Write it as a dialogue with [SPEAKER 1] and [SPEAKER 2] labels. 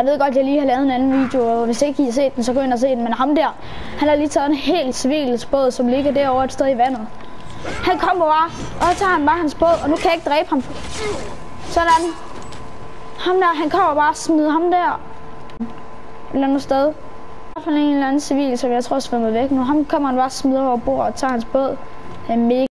[SPEAKER 1] Jeg ved godt, at jeg lige har lavet en anden video, og hvis ikke I har set den, så gå ind og se den. Men ham der, han har lige taget en helt civil båd, som ligger derovre et sted i vandet. Han kommer bare, og så tager han bare hans båd, og nu kan jeg ikke dræbe ham. Sådan. Ham der, han kommer bare og smider ham der. Et eller andet sted. I hvert fald en eller anden civil, som jeg tror svømmer væk nu. Ham kommer han bare og smider over bord og tager hans båd. Det er mega